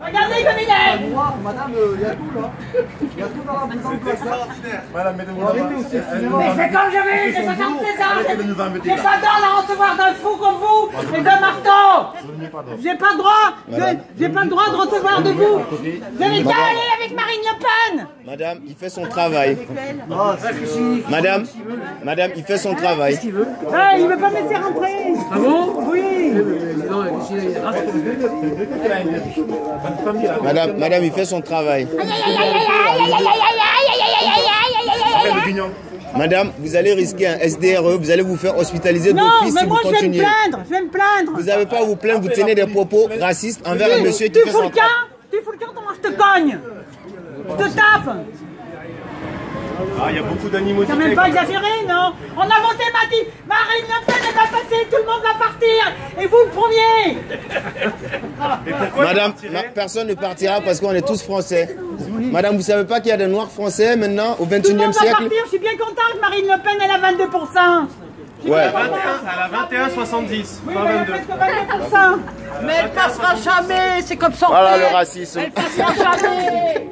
Regardez comme il est Madame, il y a tout là. Il y a tout dans la maison de classe. Madame, mettez-vous nous Mais c'est comme je vais, j'ai 76 ans j'ai- là. pas d'or à recevoir d'un fou comme vous et d'un marteau J'ai pas le droit de- J'ai pas le droit de recevoir de vous Vous avez qu'à aller avec Marine Le Pen Madame, il fait son travail. Madame, madame, il fait son travail. Ah, il veut pas me laisser rentrer Ah bon Oui Non, qu'est-ce qu'il a- Ah, Madame, madame, il fait son travail. Madame, vous allez risquer un SDRE, vous allez vous faire hospitaliser Non, d'office mais si vous moi je vais me continuez. plaindre, je vais me plaindre Vous n'avez pas à vous plaindre, vous tenez des propos racistes envers un monsieur qui Tu fait son le travail. Tu fous le camp, je te cogne Je te tape Ah, il y a beaucoup Quand d'animosité. même pas exagéré, non? On a voté Mati Marine Le Pen, elle va passer, tout le monde va partir Le Madame, ma- personne ne partira parce qu'on est tous français. Madame, vous savez pas qu'il y a des noirs français maintenant au Tout le 21e monde va siècle? partir, je suis bien contente, Marine Le Pen, elle a 22%. Ouais. Elle a 21, 70. Oui, pas mais elle a 22. presque 22%. Mais elle passera jamais, c'est comme ça. Voilà le racisme. Elle passera jamais.